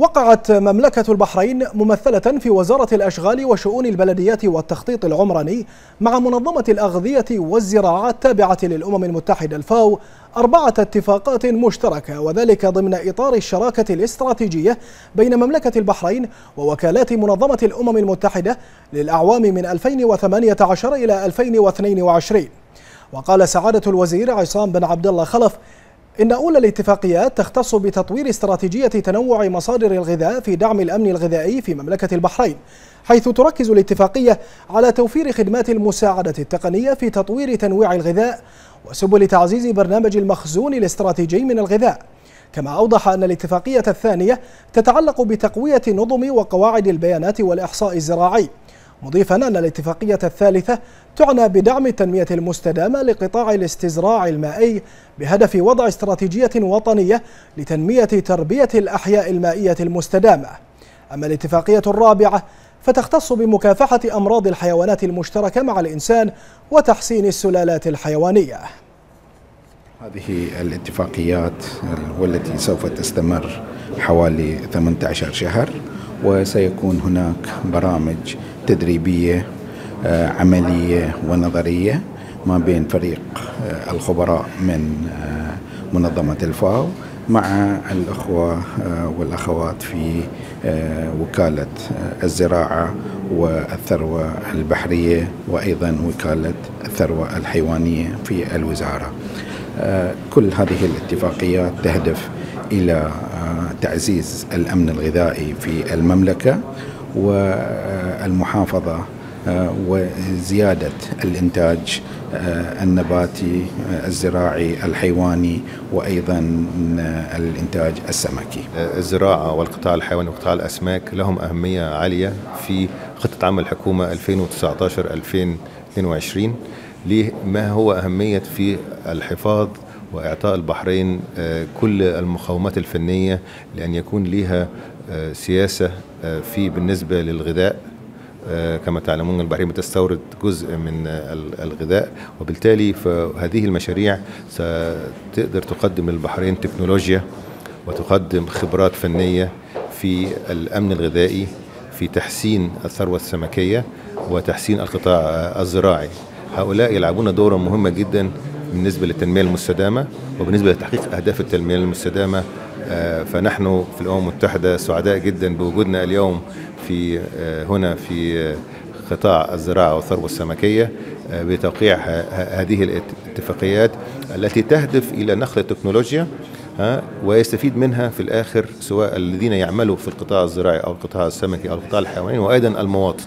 وقعت مملكة البحرين ممثلة في وزارة الأشغال وشؤون البلديات والتخطيط العمراني مع منظمة الأغذية والزراعة التابعة للأمم المتحدة الفاو أربعة اتفاقات مشتركة وذلك ضمن إطار الشراكة الاستراتيجية بين مملكة البحرين ووكالات منظمة الأمم المتحدة للأعوام من 2018 إلى 2022 وقال سعادة الوزير عصام بن عبد الله خلف إن أولى الاتفاقيات تختص بتطوير استراتيجية تنوع مصادر الغذاء في دعم الأمن الغذائي في مملكة البحرين حيث تركز الاتفاقية على توفير خدمات المساعدة التقنية في تطوير تنويع الغذاء وسبل تعزيز برنامج المخزون الاستراتيجي من الغذاء. كما أوضح أن الاتفاقية الثانية تتعلق بتقوية نظم وقواعد البيانات والإحصاء الزراعي مضيفا أن الاتفاقية الثالثة تعنى بدعم التنمية المستدامة لقطاع الاستزراع المائي بهدف وضع استراتيجية وطنية لتنمية تربية الأحياء المائية المستدامة. أما الاتفاقية الرابعة فتختص بمكافحة أمراض الحيوانات المشتركة مع الإنسان وتحسين السلالات الحيوانية. هذه الاتفاقيات والتي سوف تستمر حوالي 18 شهر وسيكون هناك برامج تدريبية آه، عملية ونظرية ما بين فريق آه، الخبراء من آه، منظمة الفاو مع الأخوة والأخوات في وكالة الزراعة والثروة البحرية وأيضا وكالة الثروة الحيوانية في الوزارة. كل هذه الاتفاقيات تهدف إلى تعزيز الأمن الغذائي في المملكة والمحافظة آه، وزيادة الإنتاج آه، النباتي آه، الزراعي الحيواني وأيضا الإنتاج السمكي. الزراعة والقطاع الحيواني وقطاع الأسماك لهم أهمية عالية في خطة عمل الحكومة 2019 2022 ليه ما هو أهمية في الحفاظ وإعطاء البحرين كل المقومات الفنية لأن يكون لها سياسة في بالنسبة للغذاء. آه، كما تعلمون البحرين بتستورد جزء من الغذاء. وبالتالي فهذه المشاريع ستقدر تقدم للبحرين تكنولوجيا وتقدم خبرات فنية في الأمن الغذائي في تحسين الثروة السمكية وتحسين القطاع الزراعي. هؤلاء يلعبون دورا مهما جدا بالنسبة للتنمية المستدامة وبالنسبة لتحقيق أهداف التنمية المستدامة آه، فنحن في الأمم المتحدة سعداء جدا بوجودنا اليوم في آه، هنا في قطاع الزراعة والثروة السمكية آه، بتوقيع هذه الاتفاقيات التي تهدف إلى نقل التكنولوجيا ويستفيد منها في الآخر سواء الذين يعملوا في القطاع الزراعي أو القطاع السمكي أو القطاع الحيواني وأيضا المواطن.